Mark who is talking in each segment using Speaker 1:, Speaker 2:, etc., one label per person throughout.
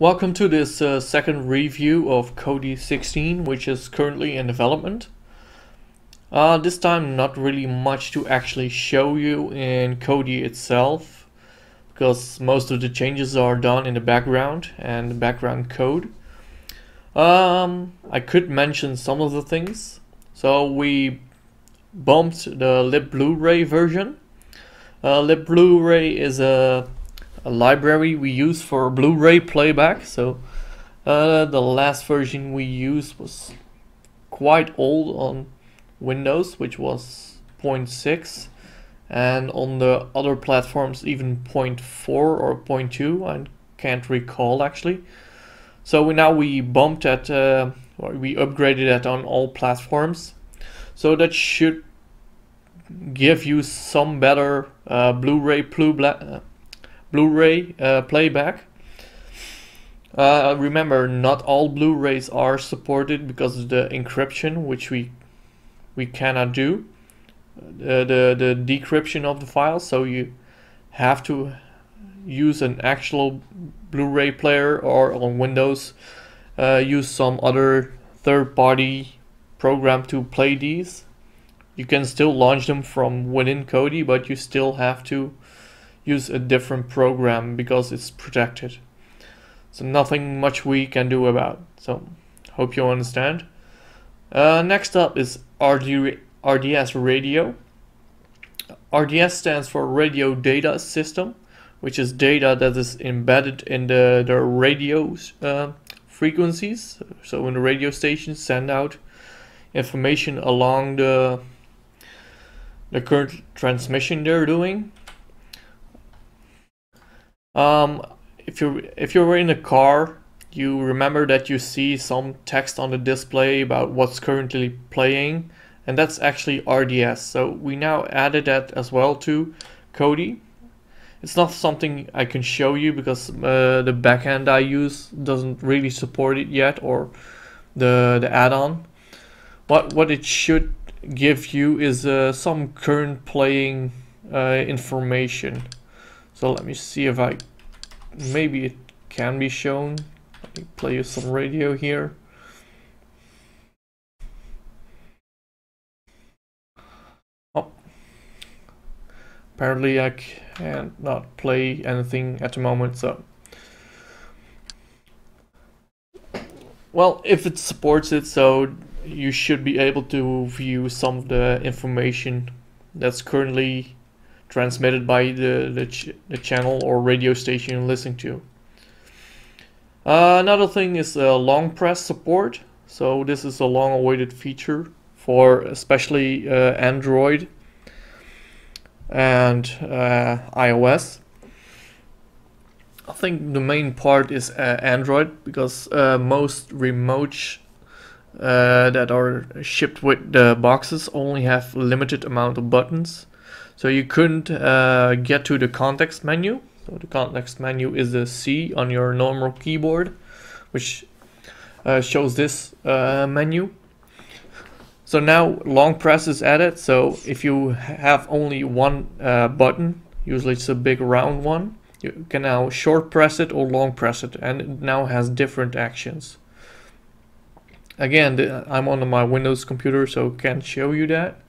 Speaker 1: Welcome to this uh, second review of Kodi 16, which is currently in development. Uh, this time not really much to actually show you in Kodi itself, because most of the changes are done in the background and the background code. Um, I could mention some of the things. So we bumped the lib Blu-ray version. Uh, lib Blu-ray is a a library we use for Blu-ray playback. So uh, the last version we used was quite old on Windows, which was 0.6, and on the other platforms even 0.4 or 0.2. I can't recall actually. So we now we bumped at, uh, we upgraded it on all platforms. So that should give you some better uh, Blu-ray plu Blu-ray uh, playback. Uh, remember, not all Blu-rays are supported because of the encryption, which we we cannot do. Uh, the the decryption of the file, so you have to use an actual Blu-ray player or on Windows uh, use some other third-party program to play these. You can still launch them from within Kodi, but you still have to use a different program because it's protected. So nothing much we can do about. So hope you understand. Uh, next up is RD, RDS radio. RDS stands for Radio Data System, which is data that is embedded in the, the radio uh, frequencies. So when the radio stations send out information along the the current transmission they're doing um, if you if you're in a car, you remember that you see some text on the display about what's currently playing, and that's actually RDS. So we now added that as well to Kodi. It's not something I can show you because uh, the backend I use doesn't really support it yet, or the the add-on. But what it should give you is uh, some current playing uh, information. So let me see if I, maybe it can be shown. Let me play you some radio here. Oh, apparently I can't not play anything at the moment, so. Well, if it supports it, so you should be able to view some of the information that's currently transmitted by the, the, ch the channel or radio station you're listening to. Uh, another thing is uh, long press support. So this is a long awaited feature for especially uh, Android and uh, iOS. I think the main part is uh, Android because uh, most remotes that are shipped with the boxes only have limited amount of buttons so you couldn't uh, get to the context menu. So the context menu is the C on your normal keyboard, which uh, shows this uh, menu. So now long press is added. So if you have only one uh, button, usually it's a big round one, you can now short press it or long press it and it now has different actions. Again, I'm on my Windows computer so can't show you that.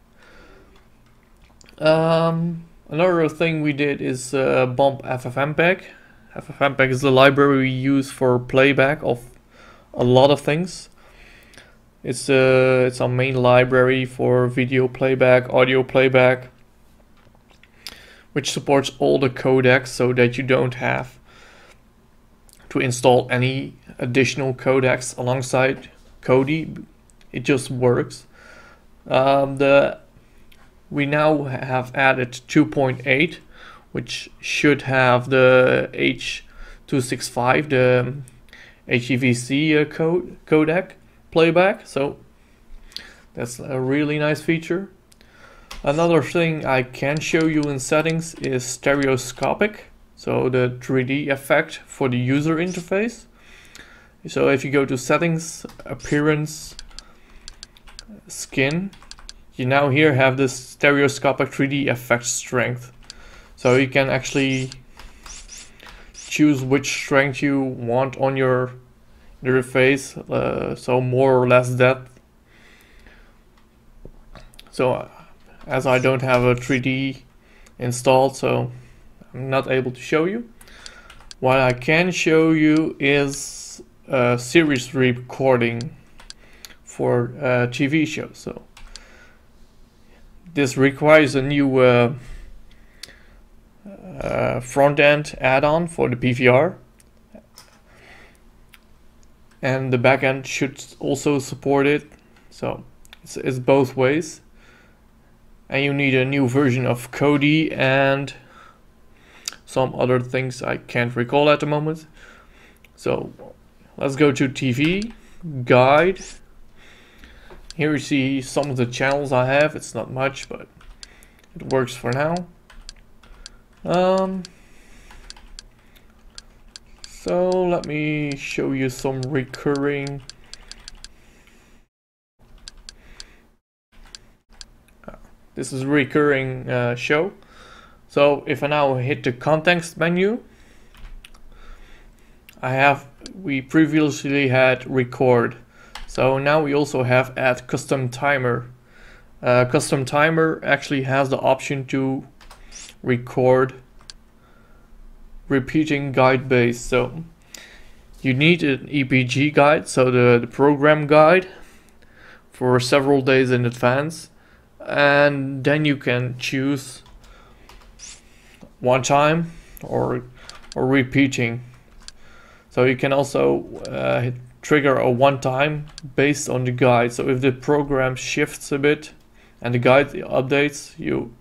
Speaker 1: Um, another thing we did is uh, bump FFmpeg. FFmpeg is the library we use for playback of a lot of things. It's uh, it's our main library for video playback, audio playback, which supports all the codecs so that you don't have to install any additional codecs alongside Kodi. It just works. Um, the we now have added 2.8 which should have the H265 the HEVC uh, code codec playback. So that's a really nice feature. Another thing I can show you in settings is stereoscopic so the 3D effect for the user interface. So if you go to settings appearance skin you now here have this stereoscopic 3D effect strength. So you can actually choose which strength you want on your interface, uh, so more or less depth. So uh, as I don't have a 3D installed, so I'm not able to show you. What I can show you is a series recording for a TV show. So this requires a new uh, uh, front end add-on for the PVR and the backend should also support it. So it's, it's both ways. And you need a new version of Kodi and some other things I can't recall at the moment. So let's go to TV guide here you see some of the channels I have. It's not much but it works for now. Um, so let me show you some recurring. Ah, this is recurring uh, show. So if I now hit the context menu I have we previously had record so now we also have add custom timer. Uh, custom timer actually has the option to record repeating guide base. So you need an EPG guide so the, the program guide for several days in advance. And then you can choose one time or or repeating. So you can also uh, trigger a one time based on the guide so if the program shifts a bit and the guide updates you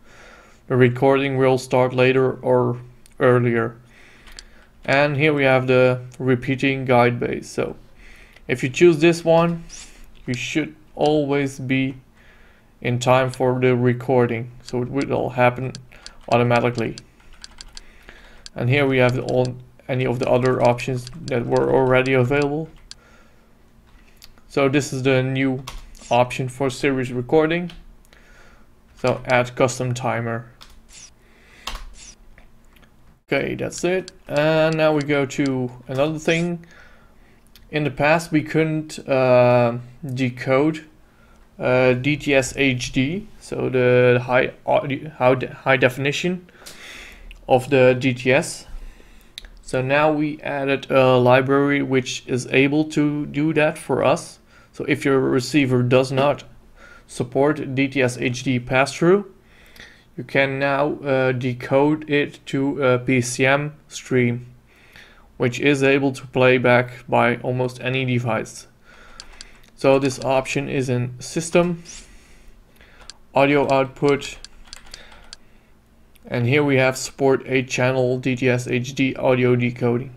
Speaker 1: the recording will start later or earlier. And here we have the repeating guide base. So if you choose this one, you should always be in time for the recording. So it will happen automatically. And here we have all any of the other options that were already available. So this is the new option for series recording. So add custom timer. Okay, that's it. And now we go to another thing. In the past, we couldn't uh, decode uh, DTS HD, so the high audio, high definition of the DTS. So now we added a library which is able to do that for us. So if your receiver does not support DTS HD pass-through, you can now uh, decode it to a PCM stream, which is able to play back by almost any device. So this option is in System, Audio Output, and here we have support 8 channel DTS HD audio decoding.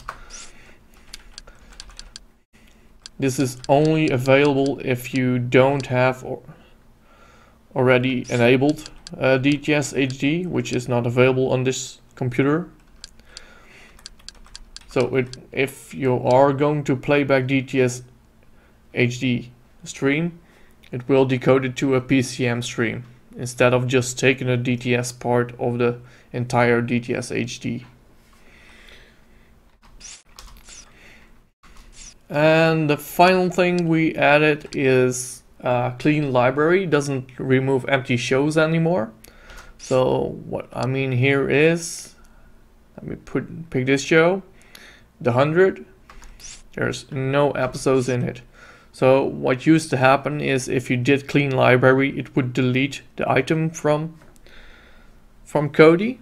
Speaker 1: This is only available if you don't have already enabled uh, DTS HD, which is not available on this computer. So it, if you are going to playback DTS HD stream, it will decode it to a PCM stream instead of just taking a DTS part of the entire DTS HD. And the final thing we added is uh, clean library doesn't remove empty shows anymore. So what I mean here is, let me put pick this show, the 100, there's no episodes in it. So what used to happen is if you did clean library, it would delete the item from from Kodi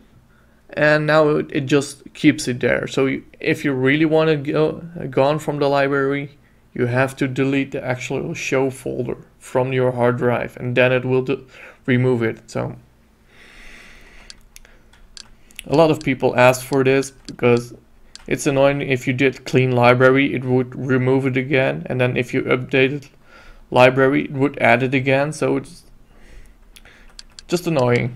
Speaker 1: and now it, it just keeps it there. So you, if you really want to go gone from the library, you have to delete the actual show folder from your hard drive and then it will remove it. So a lot of people ask for this because it's annoying if you did clean library it would remove it again and then if you updated library it would add it again so it's just annoying.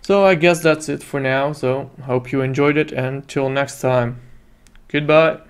Speaker 1: So I guess that's it for now so hope you enjoyed it and till next time. Goodbye.